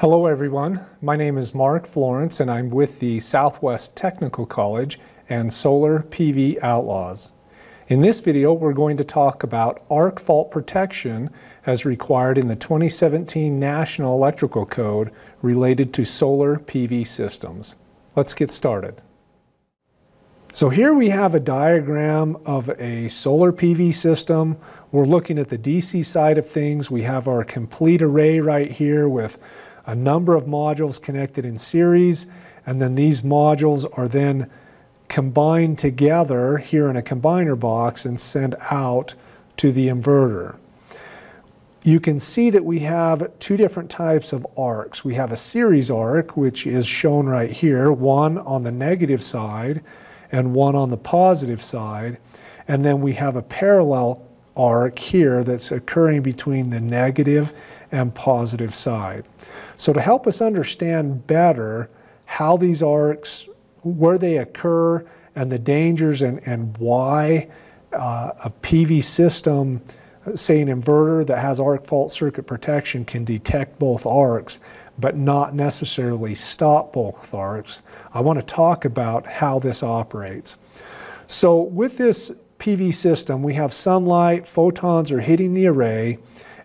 Hello everyone, my name is Mark Florence and I'm with the Southwest Technical College and Solar PV Outlaws. In this video we're going to talk about arc fault protection as required in the 2017 National Electrical Code related to solar PV systems. Let's get started. So here we have a diagram of a solar PV system. We're looking at the DC side of things. We have our complete array right here with a number of modules connected in series, and then these modules are then combined together here in a combiner box and sent out to the inverter. You can see that we have two different types of arcs. We have a series arc, which is shown right here, one on the negative side and one on the positive side. And then we have a parallel arc here that's occurring between the negative and positive side. So to help us understand better how these arcs, where they occur, and the dangers and, and why uh, a PV system, say an inverter that has arc fault circuit protection can detect both arcs, but not necessarily stop both arcs, I want to talk about how this operates. So with this PV system, we have sunlight, photons are hitting the array,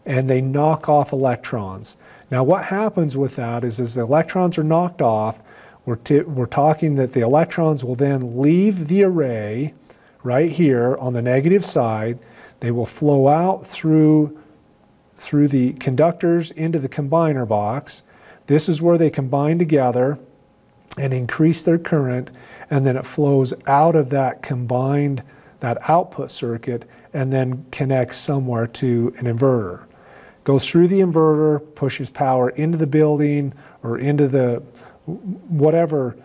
and they knock off electrons. Now what happens with that is as the electrons are knocked off, we're, we're talking that the electrons will then leave the array right here on the negative side. They will flow out through, through the conductors into the combiner box. This is where they combine together and increase their current and then it flows out of that combined, that output circuit and then connects somewhere to an inverter goes through the inverter, pushes power into the building or into the whatever,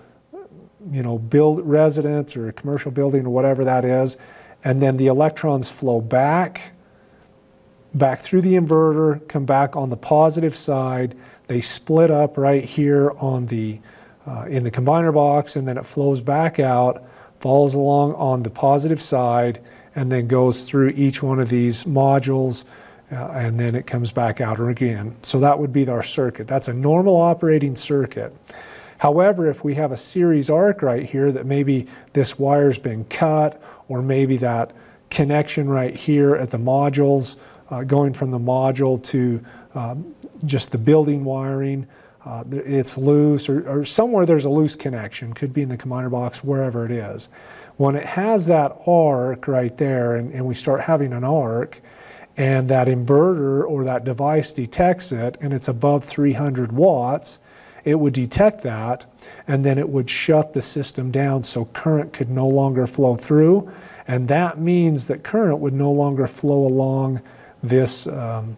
you know, build residence or commercial building or whatever that is, and then the electrons flow back, back through the inverter, come back on the positive side. They split up right here on the uh, in the combiner box, and then it flows back out, follows along on the positive side, and then goes through each one of these modules uh, and then it comes back out again. So that would be our circuit. That's a normal operating circuit. However, if we have a series arc right here that maybe this wire's been cut or maybe that connection right here at the modules uh, going from the module to um, just the building wiring, uh, it's loose or, or, somewhere there's a loose connection, could be in the combiner box, wherever it is. When it has that arc right there and, and we start having an arc, and that inverter or that device detects it and it's above 300 watts, it would detect that and then it would shut the system down so current could no longer flow through. And that means that current would no longer flow along this, um,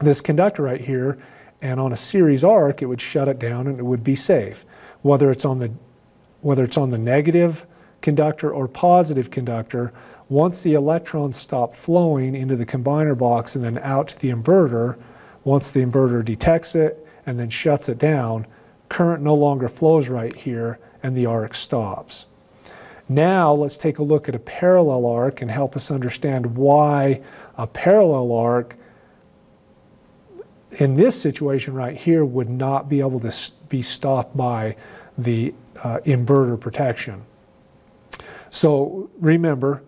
this conductor right here. And on a series arc, it would shut it down and it would be safe. Whether it's on the, whether it's on the negative conductor or positive conductor, once the electrons stop flowing into the combiner box and then out to the inverter, once the inverter detects it and then shuts it down, current no longer flows right here and the arc stops. Now let's take a look at a parallel arc and help us understand why a parallel arc in this situation right here would not be able to be stopped by the uh, inverter protection. So remember,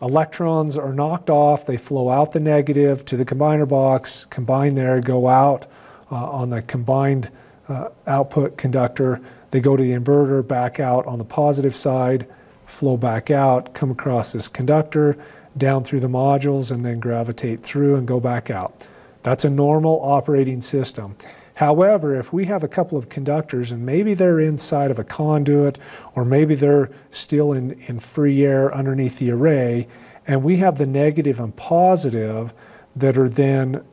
electrons are knocked off, they flow out the negative to the combiner box, combine there, go out uh, on the combined uh, output conductor, they go to the inverter, back out on the positive side, flow back out, come across this conductor, down through the modules, and then gravitate through and go back out. That's a normal operating system. However, if we have a couple of conductors and maybe they're inside of a conduit or maybe they're still in, in free air underneath the array, and we have the negative and positive that are then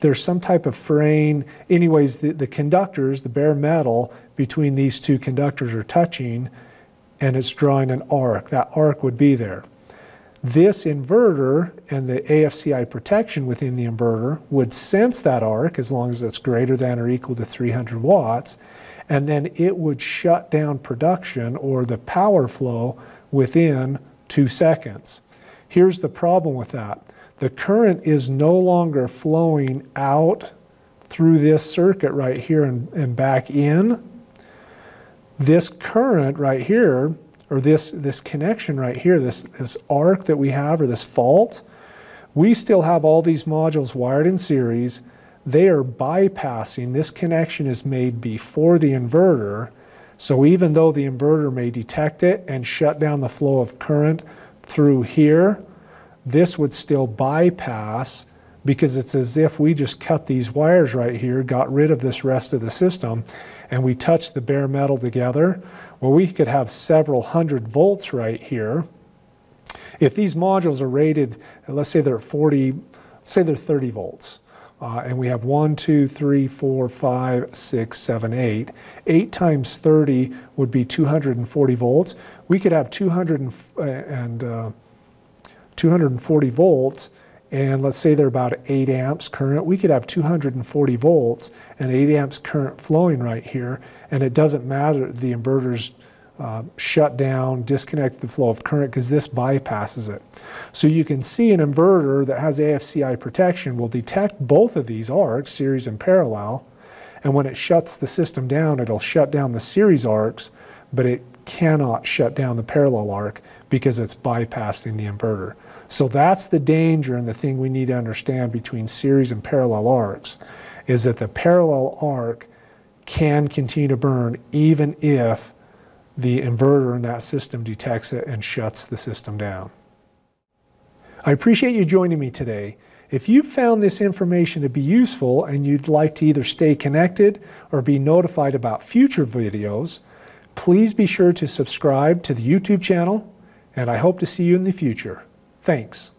there's some type of fraying. Anyways, the, the conductors, the bare metal between these two conductors are touching and it's drawing an arc. That arc would be there. This inverter and the AFCI protection within the inverter would sense that arc as long as it's greater than or equal to 300 watts, and then it would shut down production or the power flow within two seconds. Here's the problem with that. The current is no longer flowing out through this circuit right here and, and back in, this current right here, or this, this connection right here, this, this arc that we have, or this fault, we still have all these modules wired in series. They are bypassing, this connection is made before the inverter, so even though the inverter may detect it and shut down the flow of current through here, this would still bypass because it's as if we just cut these wires right here, got rid of this rest of the system, and we touch the bare metal together. Well, we could have several hundred volts right here. If these modules are rated, let's say they're 40, say they're 30 volts, uh, and we have one, two, three, four, five, six, seven, eight. Eight times 30 would be 240 volts. We could have 200 and, and uh, 240 volts, and let's say they're about 8 amps current. We could have 240 volts and 8 amps current flowing right here, and it doesn't matter the inverter's uh, shut down, disconnect the flow of current because this bypasses it. So you can see an inverter that has AFCI protection will detect both of these arcs, series and parallel, and when it shuts the system down, it'll shut down the series arcs, but it cannot shut down the parallel arc because it's bypassing the inverter. So that's the danger and the thing we need to understand between series and parallel arcs is that the parallel arc can continue to burn even if the inverter in that system detects it and shuts the system down. I appreciate you joining me today. If you found this information to be useful and you'd like to either stay connected or be notified about future videos, please be sure to subscribe to the YouTube channel, and I hope to see you in the future. Thanks.